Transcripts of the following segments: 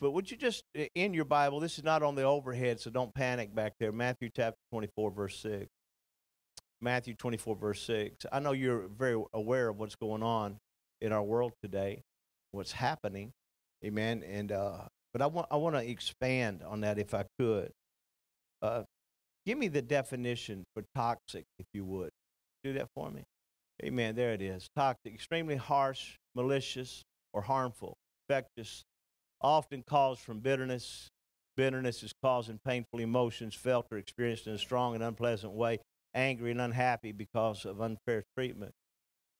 but would you just, in your Bible, this is not on the overhead, so don't panic back there. Matthew chapter 24, verse 6. Matthew 24, verse 6. I know you're very aware of what's going on in our world today, what's happening. Amen. And, uh, but I want, I want to expand on that if I could. Uh, give me the definition for toxic, if you would. Do that for me. Amen. There it is. Toxic, extremely harsh, malicious, or harmful, infectious, often caused from bitterness. Bitterness is causing painful emotions felt or experienced in a strong and unpleasant way, angry and unhappy because of unfair treatment.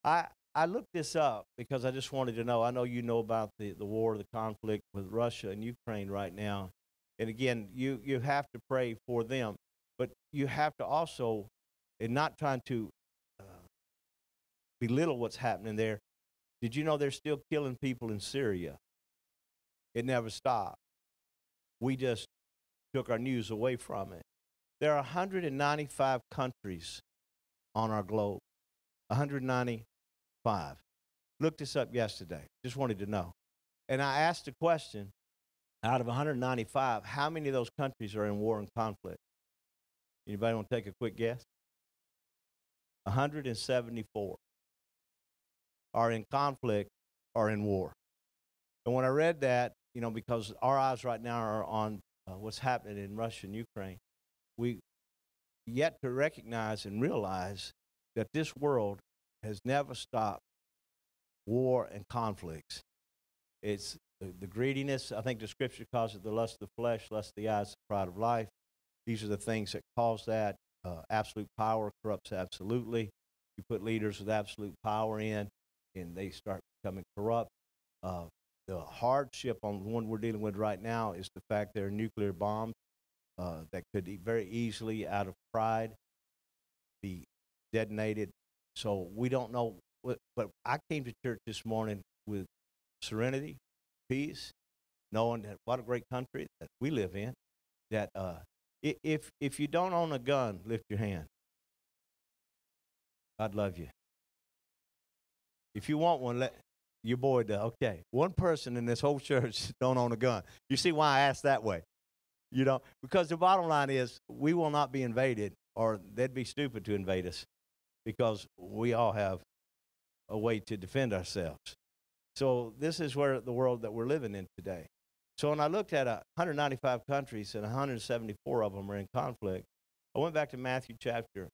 I, I looked this up because I just wanted to know. I know you know about the, the war, the conflict with Russia and Ukraine right now. And again, you, you have to pray for them, but you have to also, in not trying to uh, belittle what's happening there, did you know they're still killing people in Syria? It never stopped. We just took our news away from it. There are 195 countries on our globe. 195. Looked this up yesterday. Just wanted to know. And I asked a question out of 195, how many of those countries are in war and conflict? Anybody want to take a quick guess? 174 are in conflict or in war. And when I read that, you know, because our eyes right now are on uh, what's happening in Russia and Ukraine, we yet to recognize and realize that this world has never stopped war and conflicts. It's the, the, greediness. I think the scripture calls it the lust of the flesh, lust of the eyes, the pride of life. These are the things that cause that. Uh, absolute power corrupts absolutely. You put leaders with absolute power in, and they start becoming corrupt. Uh, the hardship on the one we're dealing with right now is the fact there are nuclear bombs uh, that could very easily, out of pride, be detonated. So we don't know. What, but I came to church this morning with serenity, peace, knowing that what a great country that we live in. That uh, if if you don't own a gun, lift your hand. God love you. If you want one, let your boy does. Okay, one person in this whole church don't own a gun. You see why I asked that way? You know, because the bottom line is we will not be invaded, or they'd be stupid to invade us, because we all have a way to defend ourselves. So this is where the world that we're living in today. So when I looked at uh, 195 countries and 174 of them are in conflict, I went back to Matthew chapter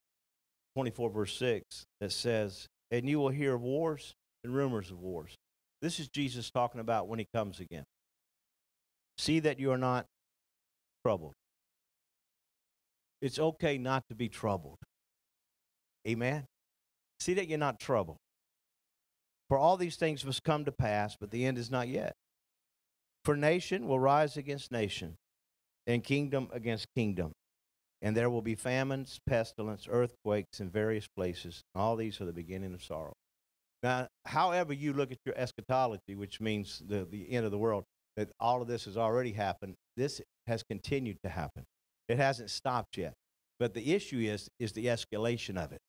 24, verse 6, that says, And you will hear wars and rumors of wars. This is Jesus talking about when he comes again. See that you are not troubled. It's okay not to be troubled. Amen. See that you're not troubled. For all these things must come to pass, but the end is not yet. For nation will rise against nation, and kingdom against kingdom. And there will be famines, pestilence, earthquakes in various places. All these are the beginning of sorrow. Now, however you look at your eschatology, which means the, the end of the world, that all of this has already happened, this has continued to happen. It hasn't stopped yet. But the issue is, is the escalation of it.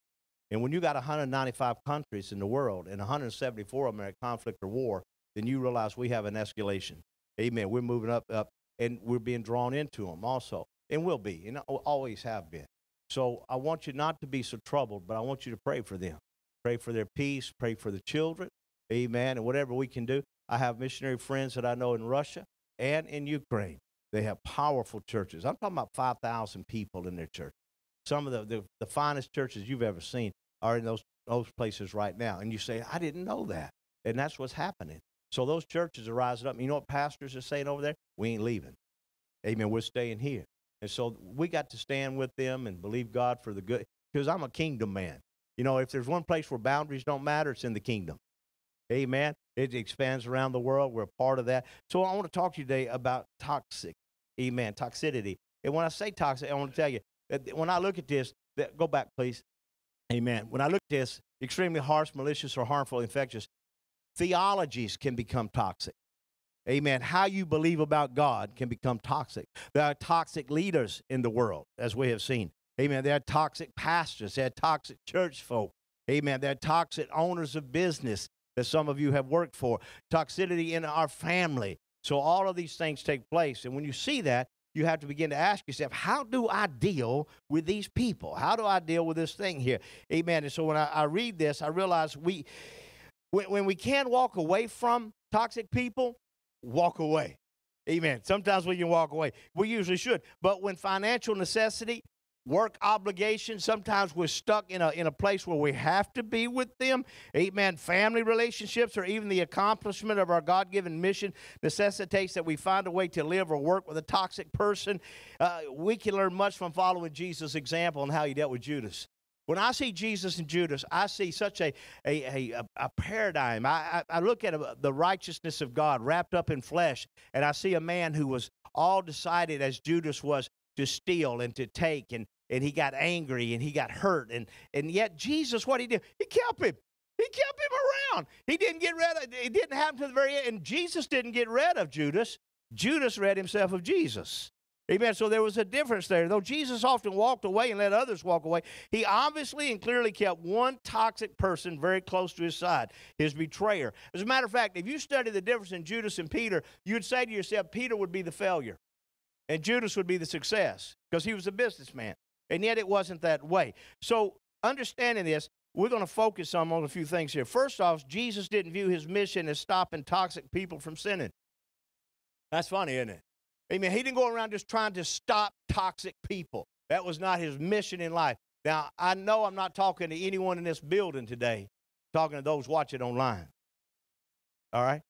And when you got 195 countries in the world and 174 of them are at conflict or war, then you realize we have an escalation. Amen. We're moving up, up, and we're being drawn into them also. And will be, and always have been. So I want you not to be so troubled, but I want you to pray for them. Pray for their peace. Pray for the children. Amen. And whatever we can do. I have missionary friends that I know in Russia and in Ukraine. They have powerful churches. I'm talking about 5,000 people in their church. Some of the, the, the finest churches you've ever seen are in those, those places right now. And you say, I didn't know that. And that's what's happening. So those churches are rising up. You know what pastors are saying over there? We ain't leaving. Amen. We're staying here. And so we got to stand with them and believe God for the good. Because I'm a kingdom man. You know, if there's one place where boundaries don't matter, it's in the kingdom. Amen. It expands around the world. We're a part of that. So I want to talk to you today about toxic. Amen. Toxicity. And when I say toxic, I want to tell you that when I look at this, go back, please. Amen. When I look at this, extremely harsh, malicious, or harmful, infectious, theologies can become toxic. Amen. How you believe about God can become toxic. There are toxic leaders in the world, as we have seen. Amen. There are toxic pastors. There are toxic church folk. Amen. There are toxic owners of business that some of you have worked for. Toxicity in our family. So all of these things take place. And when you see that, you have to begin to ask yourself, how do I deal with these people? How do I deal with this thing here? Amen. And so when I, I read this, I realize we, when, when we can walk away from toxic people, walk away. Amen. Sometimes we can walk away. We usually should. But when financial necessity, work obligation, sometimes we're stuck in a, in a place where we have to be with them. Amen. Family relationships or even the accomplishment of our God given mission necessitates that we find a way to live or work with a toxic person. Uh, we can learn much from following Jesus' example and how he dealt with Judas. When I see Jesus and Judas, I see such a, a, a, a paradigm. I, I, I look at a, the righteousness of God wrapped up in flesh, and I see a man who was all decided, as Judas was, to steal and to take, and, and he got angry and he got hurt. And, and yet, Jesus, what he did, he kept him. He kept him around. He didn't get rid of it. didn't happen to the very end. And Jesus didn't get rid of Judas. Judas rid himself of Jesus. Amen. So there was a difference there. Though Jesus often walked away and let others walk away, he obviously and clearly kept one toxic person very close to his side, his betrayer. As a matter of fact, if you study the difference in Judas and Peter, you'd say to yourself, Peter would be the failure and Judas would be the success because he was a businessman. And yet it wasn't that way. So, understanding this, we're going to focus on, a few things here. First off, Jesus didn't view his mission as stopping toxic people from sinning. That's funny, isn't it? Amen. He didn't go around just trying to stop toxic people. That was not his mission in life. Now, I know I'm not talking to anyone in this building today, I'm talking to those watching online. All right?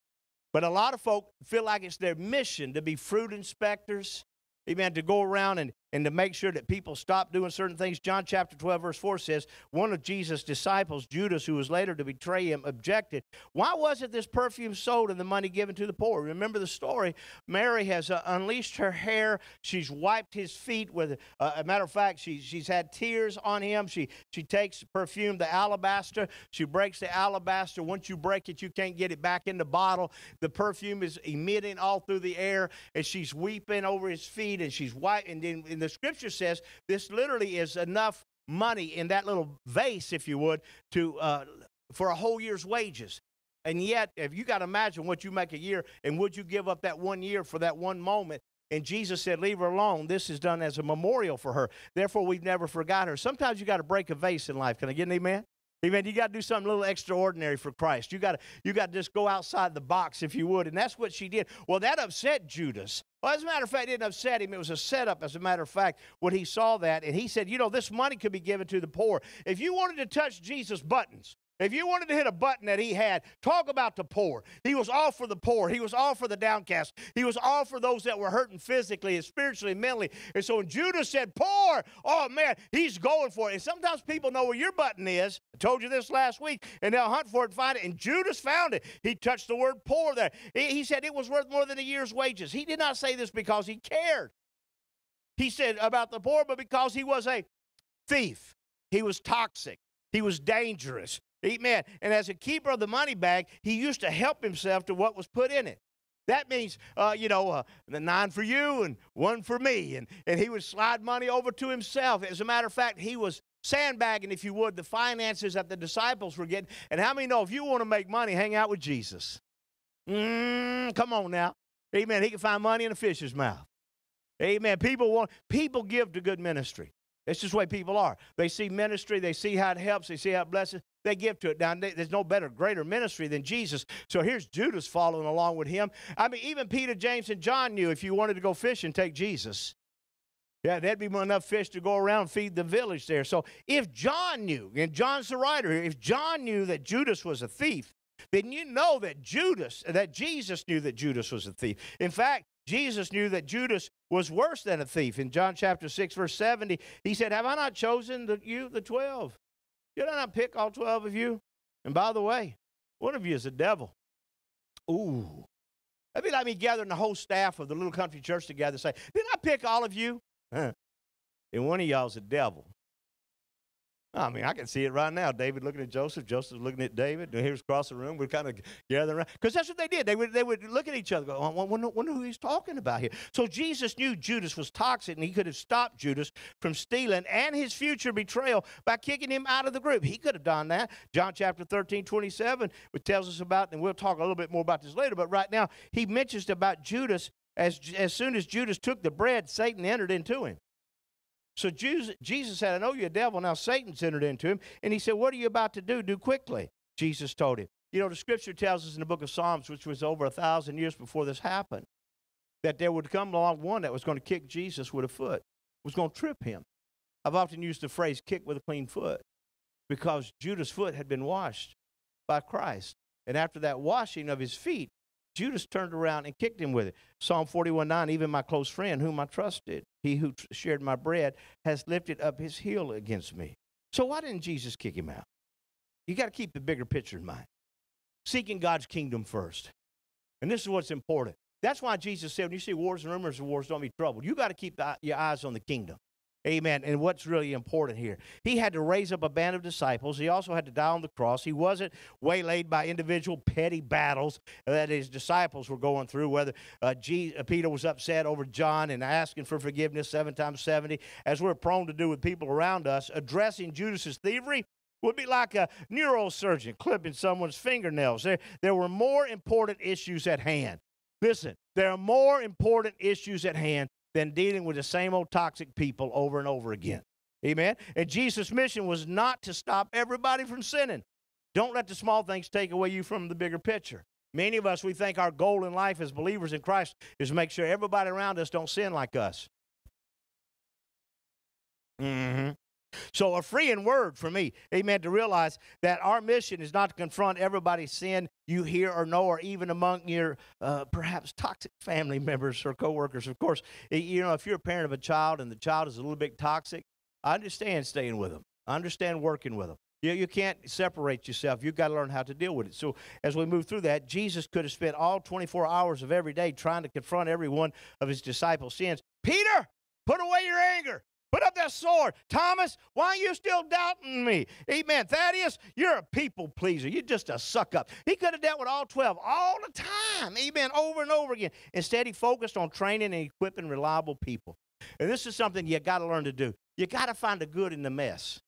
But a lot of folk feel like it's their mission to be fruit inspectors, amen, to go around and and to make sure that people stop doing certain things. John chapter 12, verse 4 says, One of Jesus' disciples, Judas, who was later to betray him, objected, Why wasn't this perfume sold and the money given to the poor? Remember the story. Mary has uh, unleashed her hair. She's wiped his feet with, uh, a matter of fact, she, she's had tears on him. She, she takes perfume, the alabaster. She breaks the alabaster. Once you break it, you can't get it back in the bottle. The perfume is emitting all through the air, and she's weeping over his feet, and she's wiping. And, and the scripture says this literally is enough money in that little vase, if you would, to uh, for a whole year's wages. And yet, if you got to imagine what you make a year, and would you give up that one year for that one moment? And Jesus said, Leave her alone. This is done as a memorial for her. Therefore, we've never forgotten her. Sometimes you got to break a vase in life. Can I get an amen? Amen. You got to do something a little extraordinary for Christ. You got to you got to just go outside the box, if you would. And that's what she did. Well, that upset Judas. Well, as a matter of fact, it didn't upset him. It was a setup, as a matter of fact, when he saw that. And he said, You know, this money could be given to the poor. If you wanted to touch Jesus' buttons, if you wanted to hit a button that he had, talk about the poor. He was all for the poor. He was all for the downcast. He was all for those that were hurting physically and spiritually and mentally. And so when Judas said poor, oh man, he's going for it. And sometimes people know where your button is. I told you this last week, and they'll hunt for it and find it. And Judas found it. He touched the word poor there. He said it was worth more than a year's wages. He did not say this because he cared. He said about the poor, but because he was a thief. He was toxic. He was dangerous. Amen. And as a keeper of the money bag, he used to help himself to what was put in it. That means, uh, you know, uh, the nine for you and one for me. And, and he would slide money over to himself. As a matter of fact, he was sandbagging, if you would, the finances that the disciples were getting. And how many know if you want to make money, hang out with Jesus? Mm, come on now. Amen. He can find money in a fish's mouth. Amen. People want people give to good ministry. It's just the way people are. They see ministry, they see how it helps, they see how it blesses, they give to it. Now, there's no better, greater ministry than Jesus. So here's Judas following along with him. I mean, even Peter, James, and John knew if you wanted to go fishing, take Jesus. Yeah, there'd be enough fish to go around feed the village there. So if John knew, and John's the writer here, if John knew that Judas was a thief, then you know that Judas, that Jesus knew that Judas was a thief. In fact, Jesus knew that Judas was worse than a thief. In John chapter 6, verse 70, he said, Have I not chosen the, you, the 12? Did I not pick all 12 of you? And by the way, one of you is a devil. Ooh. That'd be like me gathering the whole staff of the little country church together and say, Didn't I pick all of you? And one of y'all's a devil. I mean, I can see it right now. David looking at Joseph, Joseph looking at David. Here's across the room. We're kind of gathering around. Because that's what they did. They would, they would look at each other go, oh, I wonder, wonder who he's talking about here. So Jesus knew Judas was toxic, and he could have stopped Judas from stealing and his future betrayal by kicking him out of the group. He could have done that. John chapter 13, 27, which tells us about, and we'll talk a little bit more about this later, but right now he mentions about Judas as, as soon as Judas took the bread, Satan entered into him. So Jesus said, I know you're a devil. Now Satan's entered into him. And he said, What are you about to do? Do quickly. Jesus told him. You know, the scripture tells us in the book of Psalms, which was over a thousand years before this happened, that there would come along one that was going to kick Jesus with a foot, was going to trip him. I've often used the phrase kick with a clean foot because Judas' foot had been washed by Christ. And after that washing of his feet, Judas turned around and kicked him with it. Psalm 41 9, even my close friend, whom I trusted, he who shared my bread, has lifted up his heel against me. So why didn't Jesus kick him out? You got to keep the bigger picture in mind. Seeking God's kingdom first. And this is what's important. That's why Jesus said, when you see wars and rumors of wars, don't be troubled. You got to keep the, your eyes on the kingdom. Amen. And what's really important here? He had to raise up a band of disciples. He also had to die on the cross. He wasn't waylaid by individual petty battles that his disciples were going through, whether uh, G- uh, Peter was upset over John and asking for forgiveness seven times 70, as we're prone to do with people around us. Addressing Judas's thievery would be like a neurosurgeon clipping someone's fingernails. There, there were more important issues at hand. Listen, there are more important issues at hand than dealing with the same old toxic people over and over again. Amen. And Jesus' mission was not to stop everybody from sinning. Don't let the small things take away you from the bigger picture. Many of us, we think our goal in life as believers in Christ is to make sure everybody around us don't sin like us. Mm-hmm. So, a freeing word for me, amen, to realize that our mission is not to confront everybody's sin you hear or know, or even among your uh, perhaps toxic family members or coworkers. Of course, you know, if you're a parent of a child and the child is a little bit toxic, I understand staying with them, I understand working with them. You, you can't separate yourself. You've got to learn how to deal with it. So, as we move through that, Jesus could have spent all 24 hours of every day trying to confront every one of his disciples' sins. Peter, put away your anger. Put up that sword. Thomas, why are you still doubting me? Amen. Thaddeus, you're a people pleaser. You're just a suck up. He could have dealt with all 12 all the time. Amen. Over and over again. Instead, he focused on training and equipping reliable people. And this is something you got to learn to do. You got to find the good in the mess.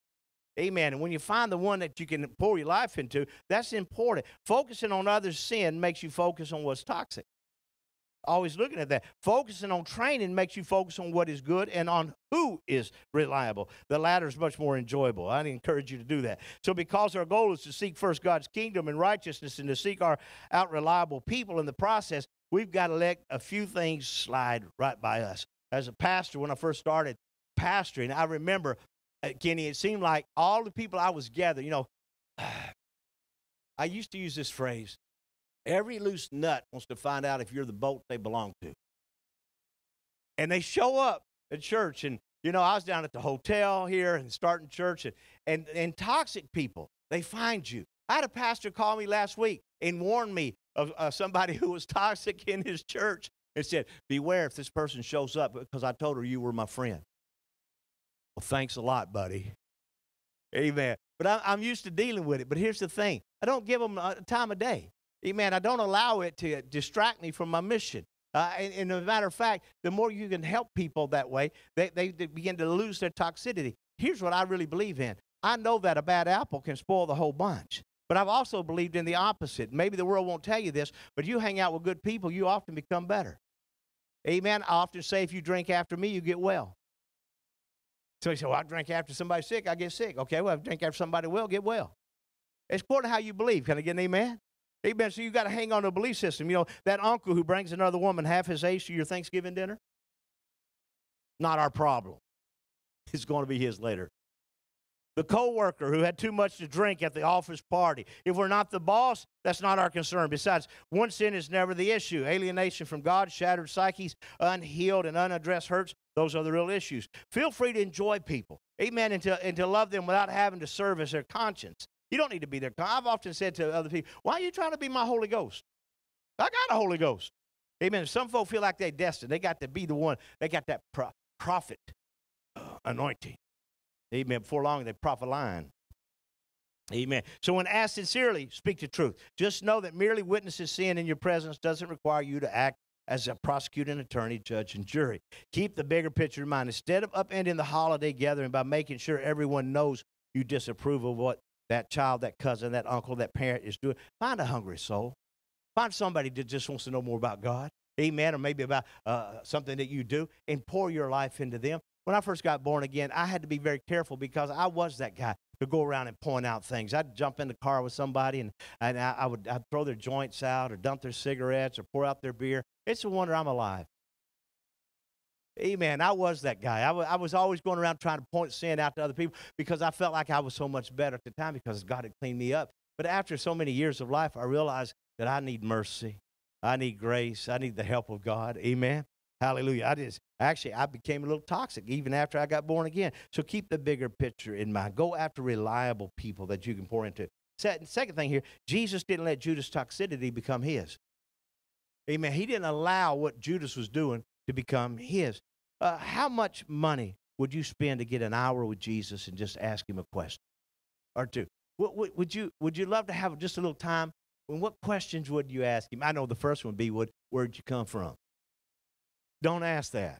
Amen. And when you find the one that you can pour your life into, that's important. Focusing on others' sin makes you focus on what's toxic always looking at that. Focusing on training makes you focus on what is good and on who is reliable. The latter is much more enjoyable. I encourage you to do that. So, because our goal is to seek first God's kingdom and righteousness and to seek our out reliable people in the process, we've got to let a few things slide right by us. As a pastor, when I first started pastoring, I remember, uh, Kenny, it seemed like all the people I was gathering, you know, I used to use this phrase Every loose nut wants to find out if you're the boat they belong to. And they show up at church. And, you know, I was down at the hotel here and starting church, and, and, and toxic people, they find you. I had a pastor call me last week and warn me of uh, somebody who was toxic in his church and said, Beware if this person shows up because I told her you were my friend. Well, thanks a lot, buddy. Amen. But I'm, I'm used to dealing with it. But here's the thing I don't give them a time of day. Amen. I don't allow it to distract me from my mission. Uh, and, and, as a matter of fact, the more you can help people that way, they, they, they begin to lose their toxicity. Here's what I really believe in I know that a bad apple can spoil the whole bunch. But I've also believed in the opposite. Maybe the world won't tell you this, but you hang out with good people, you often become better. Amen. I often say if you drink after me, you get well. So you say, well, I drink after somebody sick, I get sick. Okay, well, if I drink after somebody well, get well. It's important how you believe. Can I get an amen? Amen. So you got to hang on to a belief system. You know, that uncle who brings another woman half his age to your Thanksgiving dinner, not our problem. It's going to be his later. The coworker who had too much to drink at the office party. If we're not the boss, that's not our concern. Besides, one sin is never the issue. Alienation from God, shattered psyches, unhealed and unaddressed hurts, those are the real issues. Feel free to enjoy people. Amen. And to, and to love them without having to serve as their conscience. You don't need to be there. I've often said to other people, why are you trying to be my Holy Ghost? I got a Holy Ghost. Amen. Some folk feel like they're destined. They got to be the one. They got that pro- prophet uh, anointing. Amen. Before long, they profit line. Amen. So when asked sincerely, speak the truth. Just know that merely witnessing sin in your presence doesn't require you to act as a prosecuting attorney, judge, and jury. Keep the bigger picture in mind. Instead of upending the holiday gathering by making sure everyone knows you disapprove of what that child, that cousin, that uncle, that parent is doing, find a hungry soul. Find somebody that just wants to know more about God. Amen. Or maybe about uh, something that you do and pour your life into them. When I first got born again, I had to be very careful because I was that guy to go around and point out things. I'd jump in the car with somebody and, and I, I would I'd throw their joints out or dump their cigarettes or pour out their beer. It's a wonder I'm alive. Amen. I was that guy. I, was always going around trying to point sin out to other people because I felt like I was so much better at the time because God had cleaned me up. But after so many years of life, I realized that I need mercy. I need grace. I need the help of God. Amen. Hallelujah. I just actually I became a little toxic even after I got born again. So keep the bigger picture in mind. Go after reliable people that you can pour into. Second thing here, Jesus didn't let Judas' toxicity become his. Amen. He didn't allow what Judas was doing to become his. Uh, how much money would you spend to get an hour with Jesus and just ask him a question or two? Would, would, you, would you love to have just a little time? And what questions would you ask him? I know the first one would be, would, where'd you come from? Don't ask that.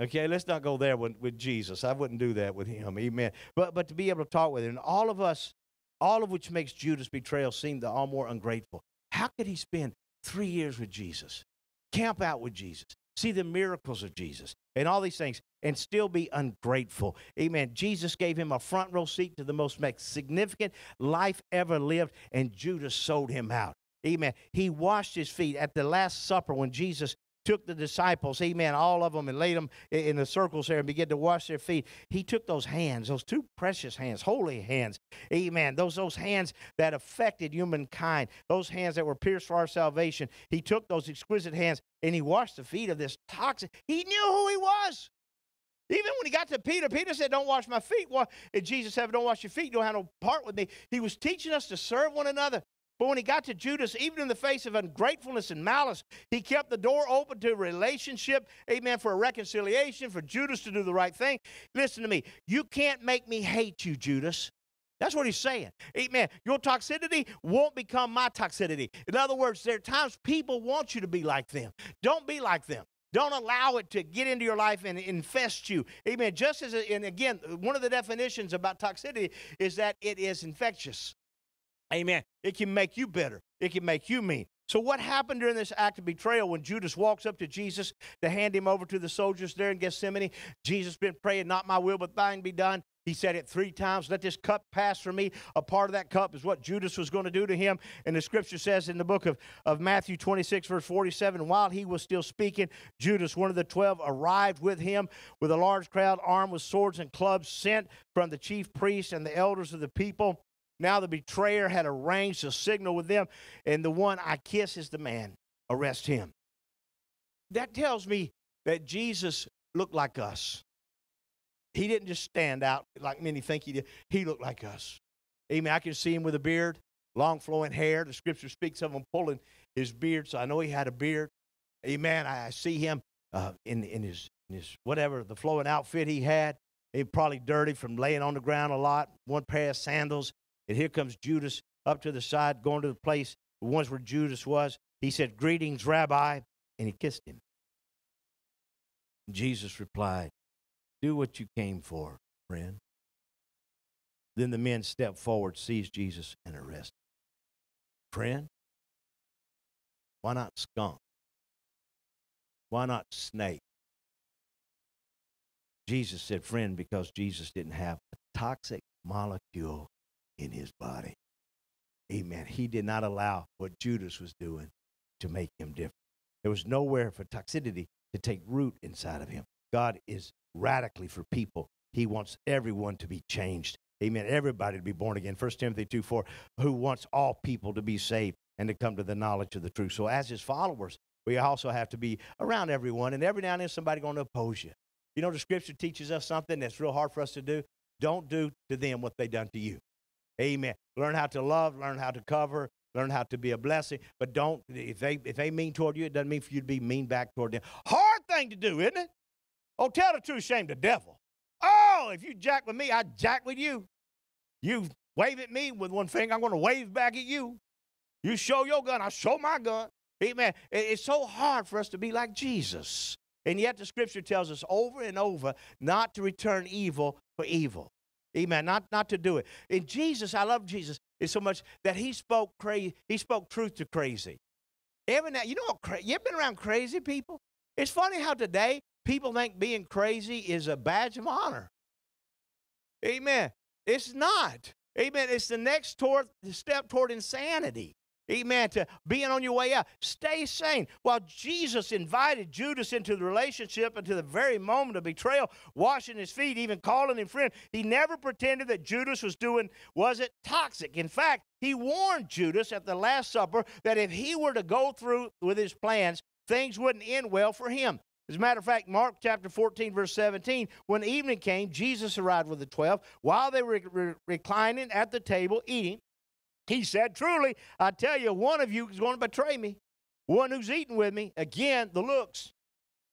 Okay, let's not go there with, with Jesus. I wouldn't do that with him. Amen. But, but to be able to talk with him, and all of us, all of which makes Judas' betrayal seem the all more ungrateful. How could he spend three years with Jesus, camp out with Jesus, see the miracles of Jesus, and all these things, and still be ungrateful. Amen. Jesus gave him a front row seat to the most significant life ever lived, and Judas sold him out. Amen. He washed his feet at the Last Supper when Jesus took the disciples, amen, all of them, and laid them in the circles there and began to wash their feet. He took those hands, those two precious hands, holy hands, amen, those, those hands that affected humankind, those hands that were pierced for our salvation. He took those exquisite hands and he washed the feet of this toxic. He knew who he was. Even when he got to Peter, Peter said, Don't wash my feet. Well, Jesus said, Don't wash your feet. You don't have no part with me. He was teaching us to serve one another. But when he got to Judas, even in the face of ungratefulness and malice, he kept the door open to a relationship, amen, for a reconciliation, for Judas to do the right thing. Listen to me. You can't make me hate you, Judas. That's what he's saying. Amen. Your toxicity won't become my toxicity. In other words, there are times people want you to be like them. Don't be like them. Don't allow it to get into your life and infest you. Amen. Just as, and again, one of the definitions about toxicity is that it is infectious. Amen. It can make you bitter. It can make you mean. So, what happened during this act of betrayal when Judas walks up to Jesus to hand him over to the soldiers there in Gethsemane? Jesus been praying, Not my will, but thine be done. He said it three times. Let this cup pass from me. A part of that cup is what Judas was going to do to him. And the scripture says in the book of, of Matthew 26, verse 47, while he was still speaking, Judas, one of the twelve, arrived with him with a large crowd armed with swords and clubs sent from the chief priests and the elders of the people. Now the betrayer had arranged a signal with them, and the one I kiss is the man. Arrest him. That tells me that Jesus looked like us. He didn't just stand out like many think he did. He looked like us. Amen. I can see him with a beard, long flowing hair. The scripture speaks of him pulling his beard, so I know he had a beard. Amen. I see him uh, in, in, his, in his whatever, the flowing outfit he had. He probably dirty from laying on the ground a lot, one pair of sandals, and here comes Judas up to the side, going to the place, the ones where Judas was. He said, Greetings, Rabbi. And he kissed him. Jesus replied, Do what you came for, friend. Then the men stepped forward, seized Jesus, and arrested. Friend? Why not skunk? Why not snake? Jesus said friend because Jesus didn't have a toxic molecule in his body. Amen. He did not allow what Judas was doing to make him different. There was nowhere for toxicity to take root inside of him. God is radically for people. He wants everyone to be changed. Amen. Everybody to be born again. 1 Timothy 2 4, who wants all people to be saved and to come to the knowledge of the truth. So, as his followers, we also have to be around everyone, and every now and then somebody going to oppose you. You know, the scripture teaches us something that's real hard for us to do. Don't do to them what they done to you. Amen. Learn how to love, learn how to cover, learn how to be a blessing. But don't, if they, if they mean toward you, it doesn't mean for you to be mean back toward them. Hard thing to do, isn't it? Oh, tell the truth, shame the devil. Oh, if you jack with me, I jack with you. You wave at me with one finger, I'm going to wave back at you. You show your gun, I show my gun. Amen. It's so hard for us to be like Jesus. And yet the scripture tells us over and over not to return evil for evil. Amen. Not, not to do it. And Jesus, I love Jesus so much that he spoke crazy, he spoke truth to crazy. Every now, you know, cra- you ever been around crazy people? It's funny how today people think being crazy is a badge of honor. Amen. It's not. Amen. It's the next toward, step toward insanity. Amen. To being on your way out. Stay sane. While Jesus invited Judas into the relationship until the very moment of betrayal, washing his feet, even calling him friend, he never pretended that Judas was doing, was it toxic? In fact, he warned Judas at the Last Supper that if he were to go through with his plans, things wouldn't end well for him. As a matter of fact, Mark chapter 14, verse 17, when evening came, Jesus arrived with the twelve. While they were re- reclining at the table eating, he said, Truly, I tell you, one of you is going to betray me. One who's eating with me. Again, the looks.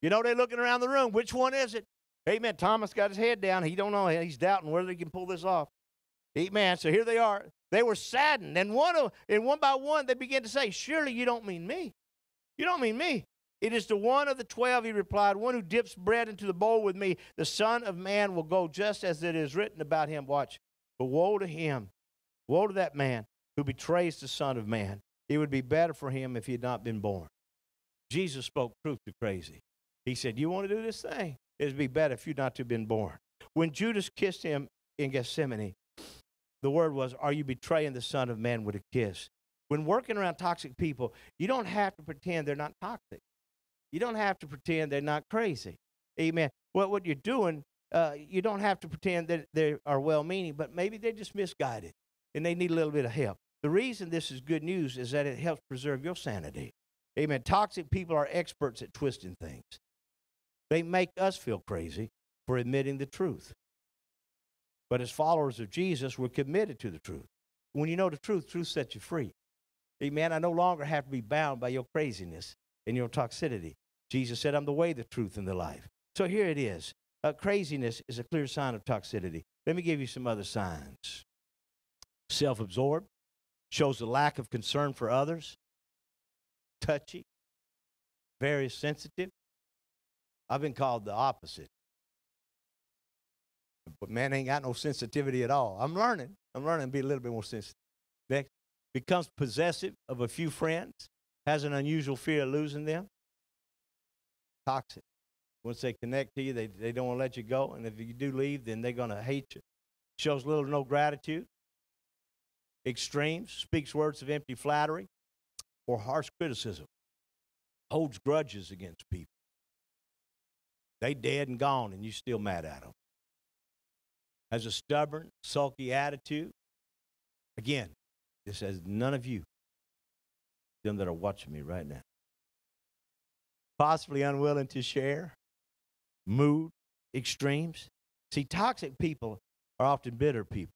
You know, they're looking around the room. Which one is it? Amen. Thomas got his head down. He don't know. He's doubting whether he can pull this off. Amen. So here they are. They were saddened. And one, of, and one by one, they began to say, Surely you don't mean me. You don't mean me. It is to one of the twelve, he replied, one who dips bread into the bowl with me. The Son of Man will go just as it is written about him. Watch. But woe to him. Woe to that man who betrays the Son of Man. It would be better for him if he had not been born. Jesus spoke truth to crazy. He said, You want to do this thing? It would be better if you'd not have been born. When Judas kissed him in Gethsemane, the word was, Are you betraying the Son of Man with a kiss? When working around toxic people, you don't have to pretend they're not toxic. You don't have to pretend they're not crazy. Amen. Well, what you're doing, uh, you don't have to pretend that they are well meaning, but maybe they're just misguided and they need a little bit of help. The reason this is good news is that it helps preserve your sanity. Amen. Toxic people are experts at twisting things. They make us feel crazy for admitting the truth. But as followers of Jesus, we're committed to the truth. When you know the truth, truth sets you free. Amen. I no longer have to be bound by your craziness and your toxicity. Jesus said, I'm the way, the truth, and the life. So here it is. Uh, craziness is a clear sign of toxicity. Let me give you some other signs self absorbed, shows a lack of concern for others, touchy, very sensitive. I've been called the opposite. But man ain't got no sensitivity at all. I'm learning. I'm learning to be a little bit more sensitive. Next, becomes possessive of a few friends, has an unusual fear of losing them. Toxic. Once they connect to you, they, they don't want to let you go. And if you do leave, then they're going to hate you. Shows little or no gratitude extremes, speaks words of empty flattery or harsh criticism, holds grudges against people. They dead and gone, and you still mad at them. Has a stubborn, sulky attitude. Again, this has none of you, them that are watching me right now. Possibly unwilling to share, mood, extremes. See, toxic people are often bitter people.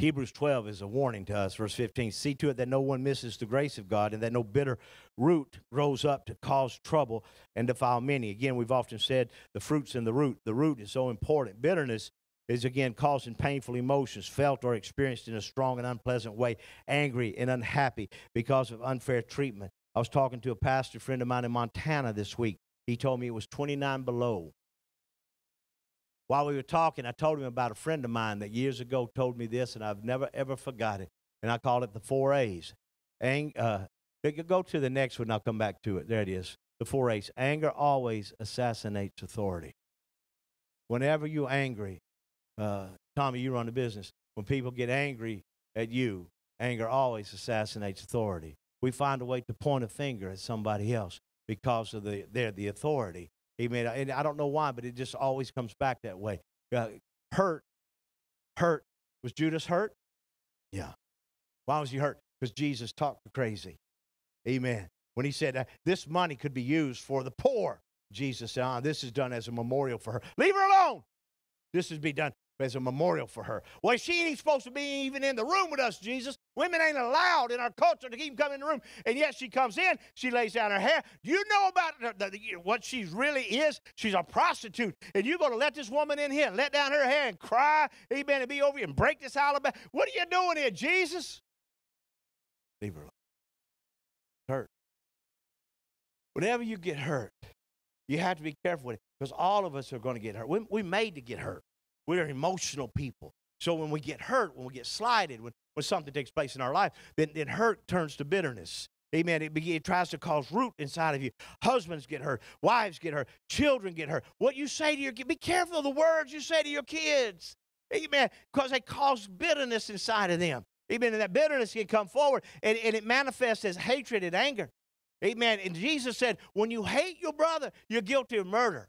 Hebrews 12 is a warning to us. Verse 15 See to it that no one misses the grace of God and that no bitter root grows up to cause trouble and defile many. Again, we've often said the fruit's and the root. The root is so important. Bitterness is again causing painful emotions felt or experienced in a strong and unpleasant way, angry and unhappy because of unfair treatment. I was talking to a pastor friend of mine in Montana this week. He told me it was 29 below while we were talking, I told him about a friend of mine that years ago told me this, and I've never ever forgot it. And I call it the four A's. Ang, uh, go to the next one. I'll come back to it. There it is. The four A's. Anger always assassinates authority. Whenever you're angry, uh, Tommy, you run the business. When people get angry at you, anger always assassinates authority. We find a way to point a finger at somebody else because of the, they're the authority Amen. And I don't know why, but it just always comes back that way. Uh, hurt, hurt. Was Judas hurt? Yeah. Why was he hurt? Because Jesus talked crazy. Amen. When he said uh, this money could be used for the poor, Jesus said, oh, this is done as a memorial for her. Leave her alone. This is be done as a memorial for her. Well, she ain't supposed to be even in the room with us, Jesus. Women ain't allowed in our culture to even come in the room. And yet she comes in, she lays down her hair. Do you know about the, the, what she really is? She's a prostitute. And you're going to let this woman in here and let down her hair and cry, amen, and be over here and break this alabaster. What are you doing here, Jesus? Leave her alone. Hurt. Whenever you get hurt, you have to be careful with it because all of us are going to get hurt. We, we're made to get hurt. We're emotional people. So when we get hurt, when we get slighted, when, when something takes place in our life, then, then hurt turns to bitterness. Amen. It, it, tries to cause root inside of you. Husbands get hurt. Wives get hurt. Children get hurt. What you say to your kids, be careful of the words you say to your kids. Amen. Because they cause bitterness inside of them. Amen. And that bitterness can come forward and, and it manifests as hatred and anger. Amen. And Jesus said, when you hate your brother, you're guilty of murder.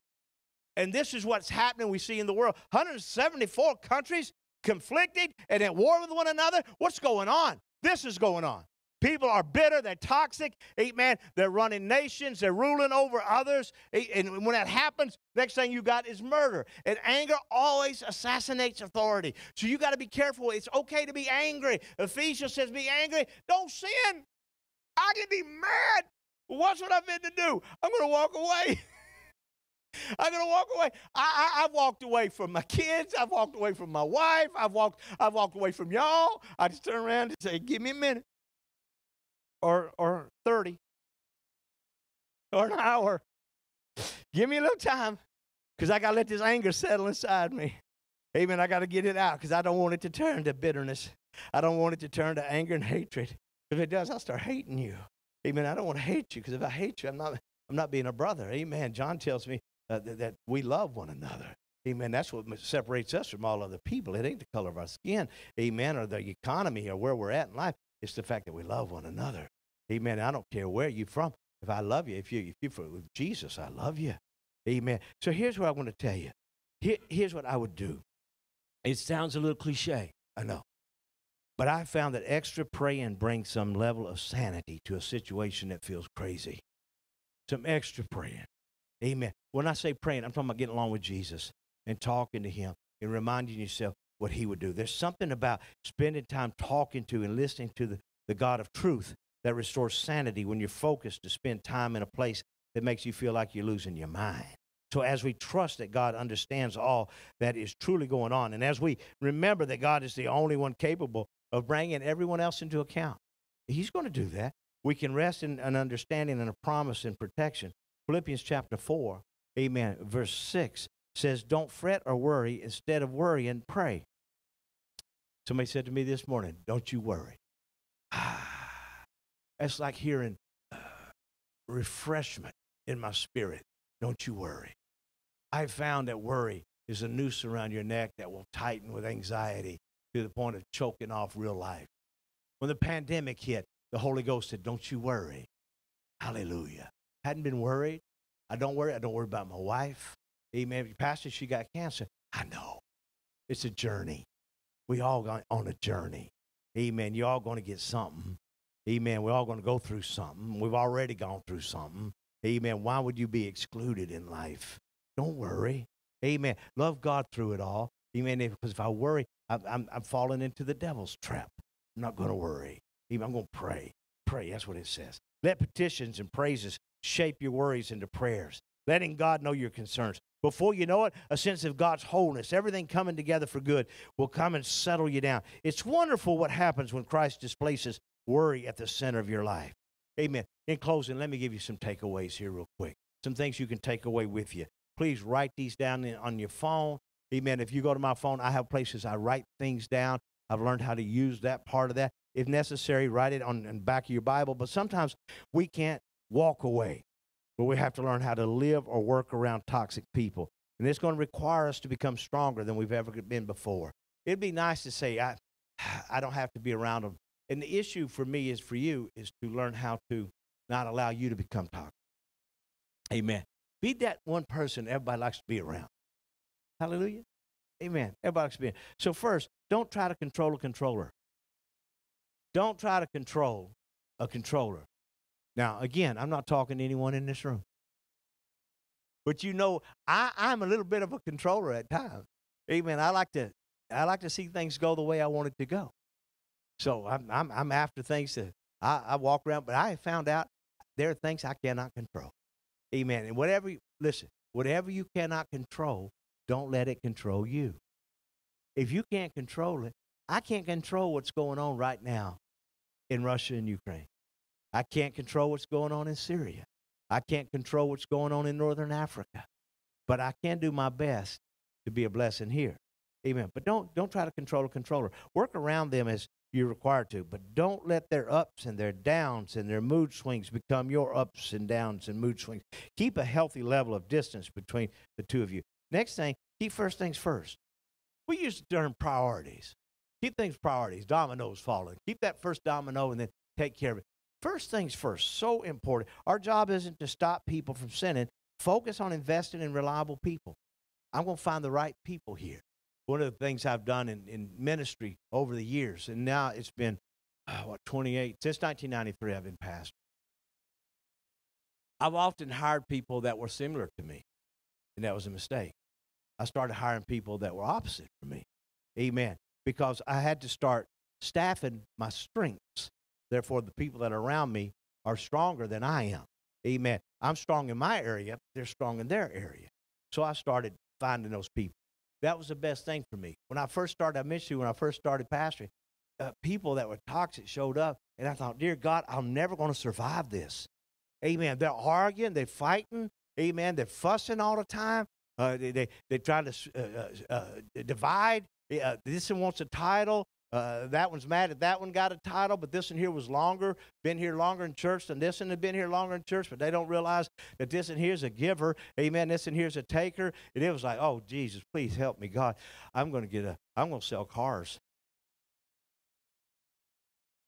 And this is what's happening we see in the world. 174 countries conflicted and at war with one another. What's going on? This is going on. People are bitter, they're toxic, amen. They're running nations, they're ruling over others. And when that happens, next thing you got is murder. And anger always assassinates authority. So you got to be careful. It's okay to be angry. Ephesians says, be angry. Don't sin. I can be mad What's what I've been to do? I'm going to walk away. I'm gonna walk away. I, I, have walked away from my kids. I've walked away from my wife. I've walked. I've walked away from y'all. I just turn around and say, "Give me a minute, or or thirty, or an hour. Give me a little time, because I gotta let this anger settle inside me. Amen. I gotta get it out because I don't want it to turn to bitterness. I don't want it to turn to anger and hatred. If it does, I'll start hating you. Amen. I don't want to hate you because if I hate you, I'm not, I'm not being a brother. Amen. John tells me uh, that, that we love one another. Amen. That's what separates us from all other people. It ain't the color of our skin. Amen. Or the economy or where we're at in life. It's the fact that we love one another. Amen. I don't care where you're from. If I love you, if you if you're from Jesus, I love you. Amen. So here's what I want to tell you. Here, here's what I would do. It sounds a little cliche. I know. But I found that extra praying brings some level of sanity to a situation that feels crazy. Some extra praying. Amen. When I say praying, I'm talking about getting along with Jesus and talking to Him and reminding yourself what He would do. There's something about spending time talking to and listening to the, the God of truth that restores sanity when you're focused to spend time in a place that makes you feel like you're losing your mind. So, as we trust that God understands all that is truly going on, and as we remember that God is the only one capable of bringing everyone else into account. He's going to do that. We can rest in an understanding and a promise and protection. Philippians chapter 4, amen, verse 6 says, Don't fret or worry. Instead of worrying, pray. Somebody said to me this morning, Don't you worry. That's like hearing uh, refreshment in my spirit. Don't you worry. I found that worry is a noose around your neck that will tighten with anxiety to the point of choking off real life. When the pandemic hit, the Holy Ghost said, Don't you worry. Hallelujah. Hadn't been worried. I don't worry. I don't worry about my wife. Amen. Pastor, she got cancer. I know. It's a journey. We all got on a journey. Amen. You're all going to get something. Amen. We're all going to go through something. We've already gone through something. Amen. Why would you be excluded in life? Don't worry. Amen. Love God through it all. Amen. Because if I worry, I'm, I'm, I'm falling into the devil's trap. I'm not going to worry. Even I'm going to pray. Pray. That's what it says. Let petitions and praises shape your worries into prayers, letting God know your concerns. Before you know it, a sense of God's wholeness, everything coming together for good, will come and settle you down. It's wonderful what happens when Christ displaces worry at the center of your life. Amen. In closing, let me give you some takeaways here, real quick. Some things you can take away with you. Please write these down on your phone Amen. If you go to my phone, I have places I write things down. I've learned how to use that part of that. If necessary, write it on the back of your Bible. But sometimes we can't walk away, but we have to learn how to live or work around toxic people. And it's going to require us to become stronger than we've ever been before. It'd be nice to say, I, I don't have to be around them. And the issue for me is for you is to learn how to not allow you to become toxic. Amen. Be that one person everybody likes to be around. Hallelujah. Amen. Everybody Everybody's being. So first, don't try to control a controller. Don't try to control a controller. Now, again, I'm not talking to anyone in this room. But you know, I, I'm a little bit of a controller at times. Amen. I like to I like to see things go the way I want it to go. So I'm, I'm, I'm after things that I, I walk around, but I found out there are things I cannot control. Amen. And whatever, you, listen, whatever you cannot control, don't let it control you. If you can't control it, I can't control what's going on right now in Russia and Ukraine. I can't control what's going on in Syria. I can't control what's going on in Northern Africa. But I can do my best to be a blessing here. Amen. But don't don't try to control a controller. Work around them as you're required to, but don't let their ups and their downs and their mood swings become your ups and downs and mood swings. Keep a healthy level of distance between the two of you. Next thing, keep first things first. We use the term priorities. Keep things priorities, dominoes falling. Keep that first domino and then take care of it. First things first, so important. Our job isn't to stop people from sinning. Focus on investing in reliable people. I'm going to find the right people here. One of the things I've done in, in ministry over the years, and now it's been, uh, what, 28, since 1993, I've been pastor. I've often hired people that were similar to me, and that was a mistake. I started hiring people that were opposite from me. Amen. Because I had to start staffing my strengths. Therefore, the people that are around me are stronger than I am. Amen. I'm strong in my area, they're strong in their area. So I started finding those people. That was the best thing for me. When I first started, I mentioned when I first started pastoring, uh, people that were toxic showed up, and I thought, dear God, I'm never going to survive this. Amen. They're arguing, they're fighting. Amen. They're fussing all the time. Uh, they, they, they're trying to uh, uh, uh divide. Uh, this one wants a title. Uh, that one's mad at that one got a title, but this one here was longer, been here longer in church than this one had been here longer in church, but they don't realize that this one here's a giver. Amen. This one here's a taker. And it was like, oh, Jesus, please help me, God. I'm going to get a, I'm going to sell cars.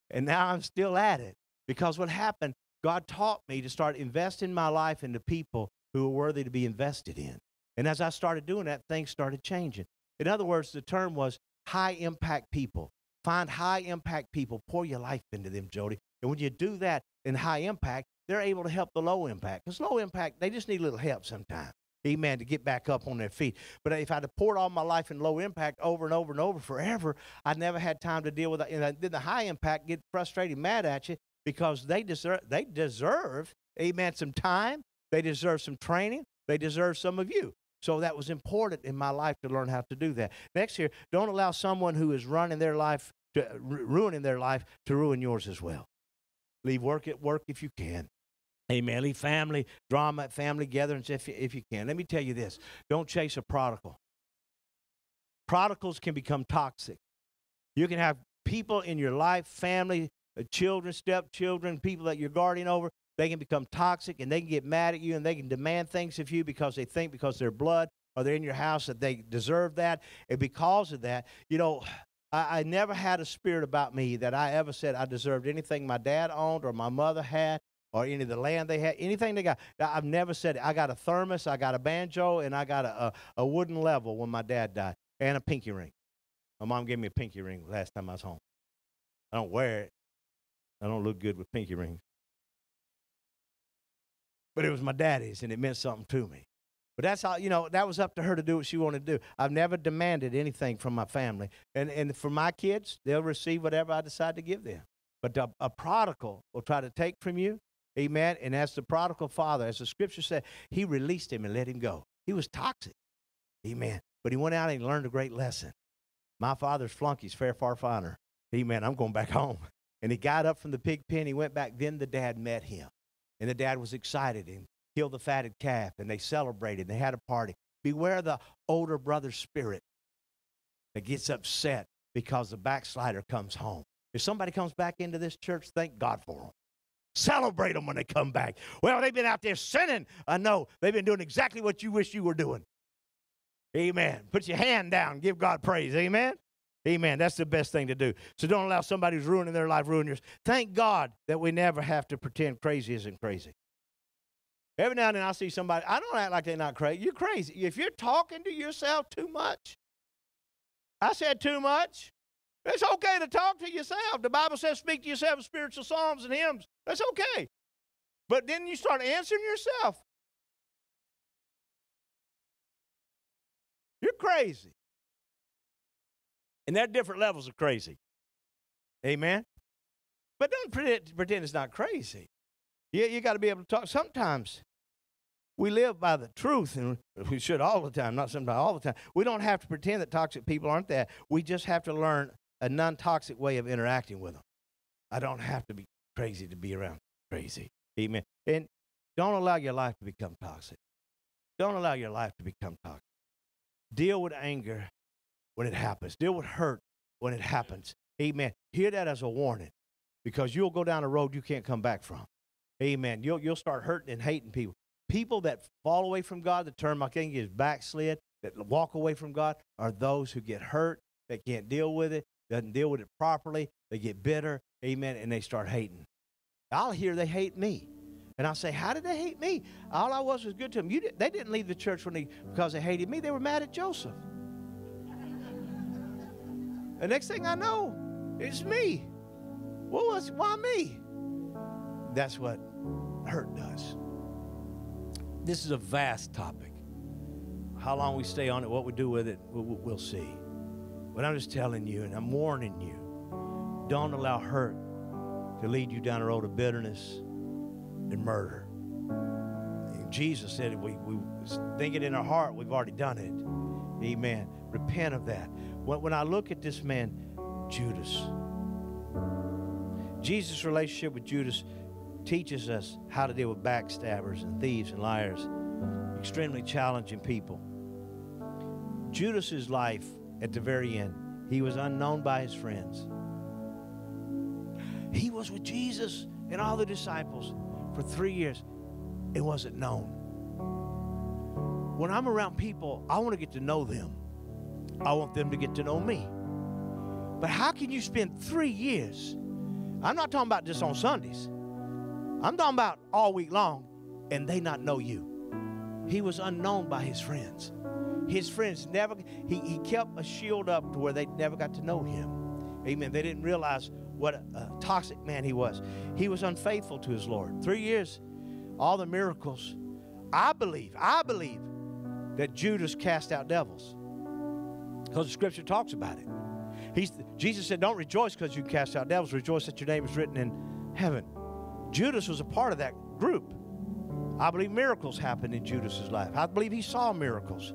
And now I'm still at it because what happened, God taught me to start investing my life into people who are worthy to be invested in. And as I started doing that, things started changing. In other words, the term was high impact people. Find high impact people. Pour your life into them, Jody. And when you do that in high impact, they're able to help the low impact. Because low impact, they just need a little help sometimes. Amen, to get back up on their feet. But if I'd poured all my life in low impact over and over and over forever, I'd never had time to deal with it. And then the high impact get frustrated, mad at you because they deserve, they deserve, amen, some time. They deserve some training. They deserve some of you. So that was important in my life to learn how to do that. Next here, don't allow someone who is running their life, to, ruining their life, to ruin yours as well. Leave work at work if you can. Amen. Leave family drama family gatherings if, if you can. Let me tell you this don't chase a prodigal. Prodigals can become toxic. You can have people in your life, family, uh, children, stepchildren, people that you're guarding over, they can become toxic and they can get mad at you and they can demand things of you because they think because they're blood or they're in your house that they deserve that. And because of that, you know, I, I never had a spirit about me that I ever said I deserved anything my dad owned or my mother had or any of the land they had, anything they got. I've never said. I got a thermos, I got a banjo, and I got a, a, a wooden level when my dad died, and a pinky ring. My mom gave me a pinky ring last time I was home. I don't wear it. I don't look good with pinky rings but it was my daddy's and it meant something to me. But that's how, you know, that was up to her to do what she wanted to do. I've never demanded anything from my family. And, and for my kids, they'll receive whatever I decide to give them. But a, a prodigal will try to take from you. Amen. And as the prodigal father, as the scripture said, he released him and let him go. He was toxic. Amen. But he went out and he learned a great lesson. My father's flunky's fair, far finer. Amen. I'm going back home. And he got up from the pig pen. He went back. Then the dad met him. And the dad was excited and killed the fatted calf and they celebrated. They had a party. Beware the older brother spirit that gets upset because the backslider comes home. If somebody comes back into this church, thank God for them. Celebrate them when they come back. Well, they've been out there sinning. I know. They've been doing exactly what you wish you were doing. Amen. Put your hand down. Give God praise. Amen. Amen. That's the best thing to do. So don't allow somebody who's ruining their life ruin yours. Thank God that we never have to pretend crazy isn't crazy. Every now and then I see somebody, I don't act like they're not crazy. You're crazy. If you're talking to yourself too much, I said too much. It's okay to talk to yourself. The Bible says speak to yourself in spiritual psalms and hymns. That's okay. But then you start answering yourself. You're crazy. And there are different levels of crazy. Amen. But don't pretend, pretend it's not crazy. You, you got to be able to talk. Sometimes we live by the truth, and we should all the time, not sometimes, all the time. We don't have to pretend that toxic people aren't that. We just have to learn a non toxic way of interacting with them. I don't have to be crazy to be around crazy. Amen. And don't allow your life to become toxic. Don't allow your life to become toxic. Deal with anger when it happens, deal with hurt when it happens. Amen. Hear that as a warning because you'll go down a road you can't come back from. Amen. You'll, you'll start hurting and hating people. People that fall away from God, the term I think is backslid, that walk away from God, are those who get hurt, that can't deal with it, doesn't deal with it properly. They get bitter, amen, and they start hating. I'll hear they hate me. And I'll say, How did they hate me? All I was was good to them. You did, they didn't leave the church when they, because they hated me. They were mad at Joseph. The next thing I know, it's me. What was, why me? That's what hurt does. This is a vast topic. How long we stay on it, what we do with it, we'll, see. But I'm just telling you, and I'm warning you don't allow hurt to lead you down a road of bitterness and murder. And Jesus said, we, we think it in our heart, we've already done it. Amen. Repent of that. When, I look at this man, Judas, Jesus' relationship with Judas teaches us how to deal with backstabbers and thieves and liars, extremely challenging people. Judas's life at the very end, he was unknown by his friends. He was with Jesus and all the disciples for three years. It wasn't known. When I'm around people, I want to get to know them. I want them to get to know me. But how can you spend three years? I'm not talking about just on Sundays. I'm talking about all week long, and they not know you. He was unknown by his friends. His friends never, he, he kept a shield up to where they never got to know him. Amen. They didn't realize what a, a toxic man he was. He was unfaithful to his Lord. Three years, all the miracles. I believe, I believe that Judas cast out devils because the scripture talks about it. He's, Jesus said, Don't rejoice because you cast out devils, rejoice that your name is written in heaven. Judas was a part of that group. I believe miracles happened in Judas's life. I believe he saw miracles.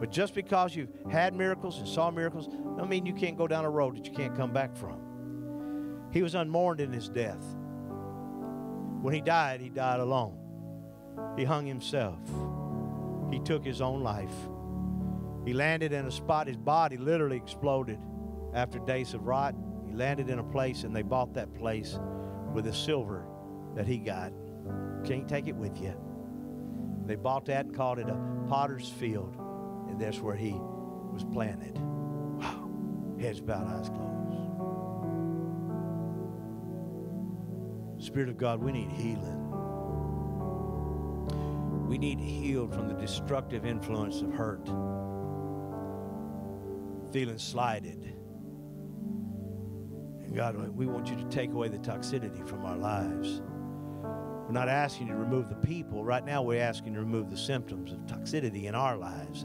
But just because you've had miracles and saw miracles, don't mean you can't go down a road that you can't come back from. He was unmourned in his death. When he died, he died alone. He hung himself. He took his own life. He landed in a spot, his body literally exploded after days of rot. He landed in a place, and they bought that place with the silver that he got. Can't take it with you. They bought that and called it a potter's field, and that's where he was planted. Wow. Heads bowed, eyes closed. Spirit of God, we need healing. We need healed from the destructive influence of hurt, feeling slighted. And God, we want you to take away the toxicity from our lives. We're not asking you to remove the people. Right now, we're asking you to remove the symptoms of toxicity in our lives.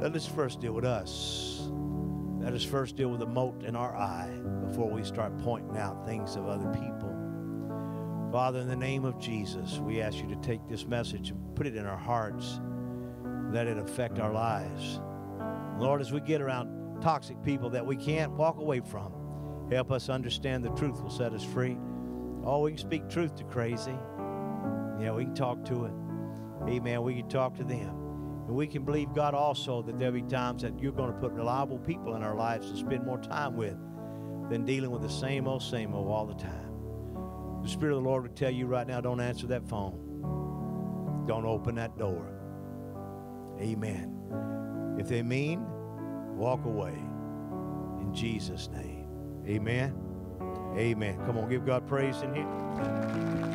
Let us first deal with us. Let us first deal with the mote in our eye before we start pointing out things of other people. Father, in the name of Jesus, we ask you to take this message and put it in our hearts. Let it affect our lives. Lord, as we get around toxic people that we can't walk away from, help us understand the truth will set us free. Oh, we can speak truth to crazy. Yeah, we can talk to it. Amen. We can talk to them. And we can believe, God, also that there'll be times that you're going to put reliable people in our lives to spend more time with than dealing with the same old, same old all the time. The Spirit of the Lord would tell you right now don't answer that phone, don't open that door. Amen. If they mean, walk away. In Jesus' name. Amen. Amen. Come on, give God praise in here.